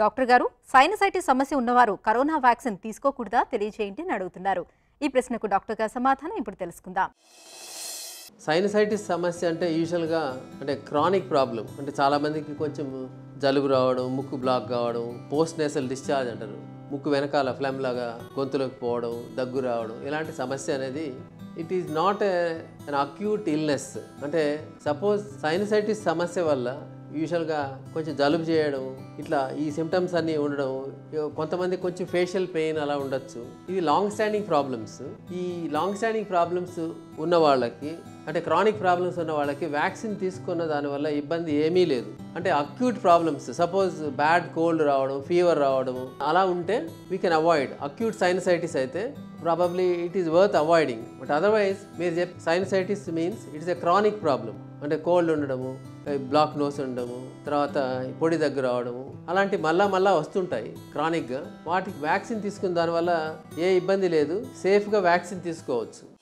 Doctor గారు sinusitis సమస్య ఉన్నవారు కరోనా వ్యాక్సిన్ తీసుకోకూడదా తెలియజేయండి అని అడుగుతున్నారు. ఈ ప్రశ్నకు డాక్టర్ గారు సమాధానం ఇప్పుడు తెలుసుకుందాం. సైనసైటిస్ సమస్య అంటే యూజువల్గా అంటే క్రానిక్ ప్రాబ్లం అంటే చాలామందికి కొంచెం జలుబు రావడం ముక్కు బ్లాక్ కావడం పోస్ట్ నేసల్ డిశ్చార్జ్ అంటారు. ముక్కు వెనకాల ఫ్లమ్ లాగా గొంతులోకి పోవడం దగ్గు రావడం ఇలాంటి సమస్య అనేది it is not an acute illness అంటే సపోజ్ సైనసైటిస్ సమస్య వల్ల యూజువల్గా కొంచెం జలుబు చేయడం ఇట్లా ఈ సిమ్టమ్స్ అన్నీ ఉండడం కొంతమంది కొంచెం ఫేషియల్ పెయిన్ అలా ఉండొచ్చు. ఇది లాంగ్ స్టాండింగ్ ప్రాబ్లమ్స్ ఈ లాంగ్ స్టాండింగ్ ప్రాబ్లమ్స్ ఉన్న వాళ్ళకి అంటే క్రానిక్ ప్రాబ్లమ్స్ ఉన్న వాళ్ళకి వ్యాక్సిన్ తీసుకున్న దానివల్ల ఇబ్బంది ఏమీ లేదు. అంటే acute problems suppose bad cold రావడం ఫీవర్ రావడం అలా ఉంటే we can avoid acute sinusitis అయితే probably it is worth avoiding but otherwise మీరు చెప్ sinusitis means it's a chronic problem అంటే కోల్డ్ ఉండడము బ్లాక్ నోస్ ఉండడము తర్వాత పొడి దగ్గర రావడము అలాంటి మళ్ళా మళ్ళా వస్తుంటాయి క్రానిక్గా. వాటికి వ్యాక్సిన్ తీసుకున్న దానివల్ల ఏ ఇబ్బంది లేదు సేఫ్గా వ్యాక్సిన్ తీసుకోవచ్చు.